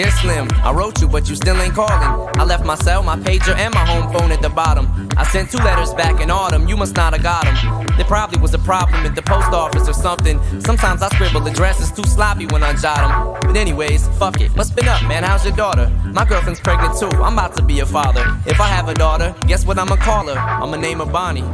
Dear Slim, I wrote you, but you still ain't calling. I left my cell, my pager, and my home phone at the bottom. I sent two letters back in autumn, you must not have got them. There probably was a problem at the post office or something. Sometimes I scribble addresses too sloppy when I jot them. But anyways, fuck it. What's been up, man? How's your daughter? My girlfriend's pregnant too. I'm about to be a father. If I have a daughter, guess what I'ma call her? I'ma name her Bonnie.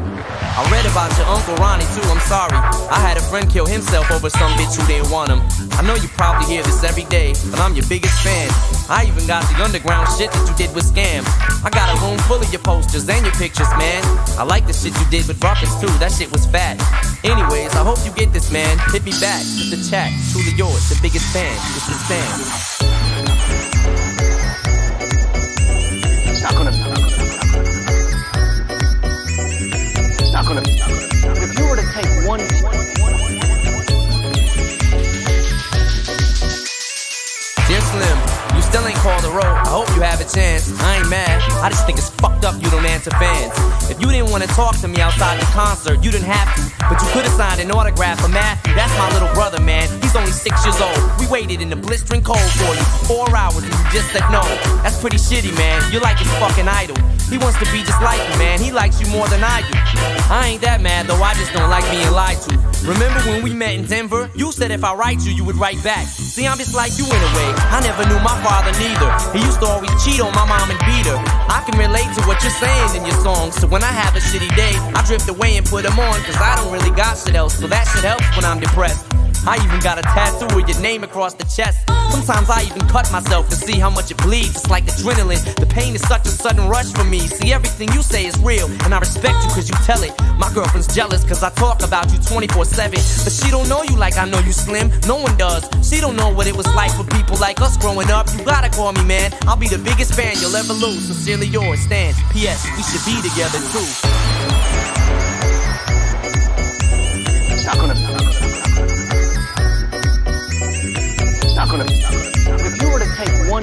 I read about your uncle Ronnie too, I'm sorry. I had a friend kill himself over some bitch who didn't want him. I know you probably hear this every day, but I'm your biggest fan. I even got the underground shit that you did with Skam. I got a room full of your posters and your pictures, man. I like the shit you did with Rawkus too, that shit was fat. Anyways, I hope you get this, man. Hit me back, hit the chat. Truly yours, the biggest fan. This is Stan. Chance. I ain't mad. I just think it's fucked up you don't answer fans. If you didn't want to talk to me outside the concert, you didn't have to. But you could have signed an autograph for Matthew. That's my little brother, man. He's only six years old. We waited in the blistering cold for you four hours and you just said no. That's pretty shitty, man. You're like his fucking idol. He wants to be just like you, man. He likes you more than I do. I ain't that mad though. I just don't like being lied to. Remember when we met in Denver? You said if I write you, you would write back. See, I'm just like you in a way. I never knew my father neither. He used to always cheat on my mom and beat her. I can relate to what you're saying in your songs. So when I have a shitty day, I drift away and put them on. Cause I don't really got shit else. So that shit helps when I'm depressed. I even got a tattoo with your name across the chest. Sometimes I even cut myself to see how much it bleeds. It's like adrenaline. The pain is such a sudden rush for me. See, everything you say is real, and I respect you cause you tell it. My girlfriend's jealous cause I talk about you 24 7. But she don't know you like I know you slim. No one does. She don't know what it was like for people like us growing up. You gotta call me, man. I'll be the biggest fan you'll ever lose. Sincerely yours, Stan. P.S. We should be together too. Not gonna. If you were to take one.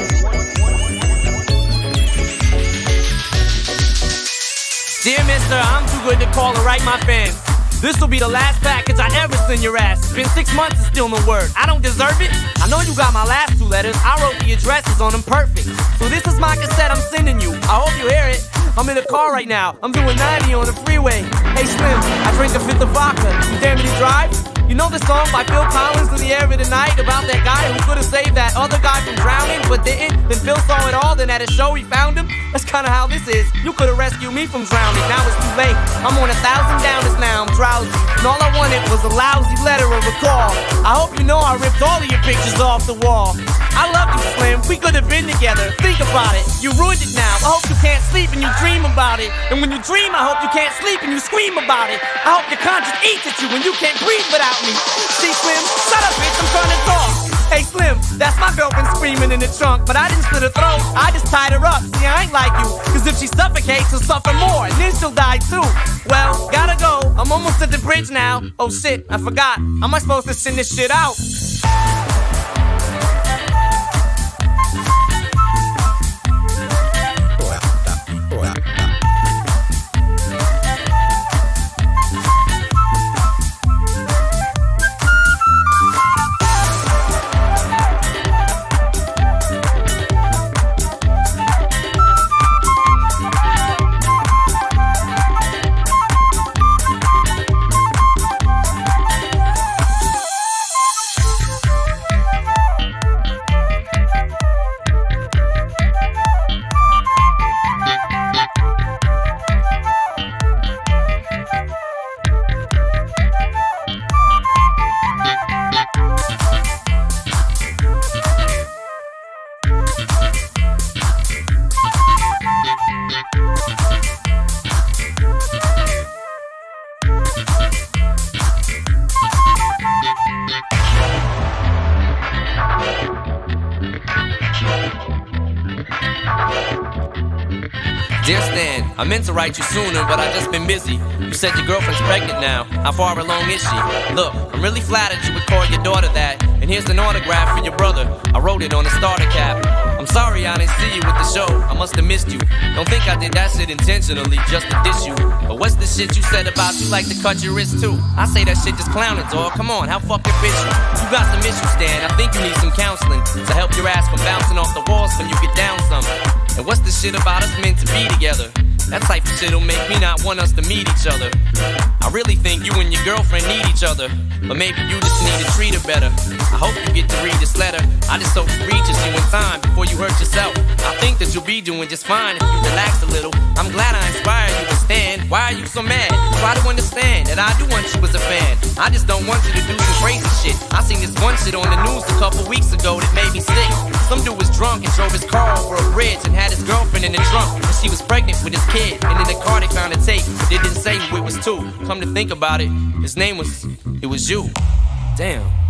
Dear mister, I'm too good to call or write my fans. This will be the last package I ever send your ass. It's been six months and still no word. I don't deserve it. I know you got my last two letters. I wrote the addresses on them perfect. So this is my cassette I'm sending you. I hope you hear it. I'm in the car right now. I'm doing 90 on the freeway. Hey Slim, I drink a fifth of vodka. You dare me to drive? You know the song by Phil Collins in the air of the night about that guy who could have saved that other guy from drowning but didn't? Then Phil saw it all, then at a show he found him? That's kinda how this is. You could have rescued me from drowning, now it's too late. I'm on a thousand downers now, I'm drowsy. And all I wanted was a lousy letter of a call. I hope you know I ripped all of your pictures off the wall. I love you, Slim. We could have been together. Think about it. You ruined it now. I hope you can't sleep and you dream about it. And when you dream, I hope you can't sleep and you scream about it. I hope your conscience eats at you when you can't breathe without me. See, Slim, shut up, bitch. I'm trying to talk. Hey, Slim, that's my girlfriend screaming in the trunk, but I didn't slit her throat. I just tied her up. See, I ain't like you, cause if she suffocates, she'll suffer more, and then she'll die too. Well, gotta go. I'm almost at the bridge now. Oh shit, I forgot. Am I supposed to send this shit out? Dear Stan, I meant to write you sooner, but I've just been busy. You said your girlfriend's pregnant now. How far along is she? Look, I'm really flattered you would call your daughter that. And here's an autograph for your brother. I wrote it on the starter cap. I'm sorry I didn't see you at the show. I must have missed you. Don't think I did that shit intentionally just to diss you. But what's the shit you said about you like to cut your wrist too? I say that shit just clowning, dog. Come on, how fucking bitch you? You got some issues, Stan. I think you need some counseling to help your ass from bouncing off the walls when you get down some. And what's the shit about us meant to be together? That type of shit'll make me not want us to meet each other. I really think you and your girlfriend need each other, but maybe you just need to treat her better. I hope you get to read this letter. I just hope it reaches you in time before you hurt yourself. I think that you'll be doing just fine if you relax a little. I'm glad I inspired you to stand. Why are you so mad? Try to understand that I do want you as a fan. I just don't want you to do some crazy shit. I seen this one shit on the news a couple weeks ago that made me sick. Some dude was drunk and drove his car over a bridge and had his girlfriend in the trunk, and she was pregnant with his kid. And in the car they found a tape, they didn't say who it was to. Come to think about it, his name was, it was you. Damn.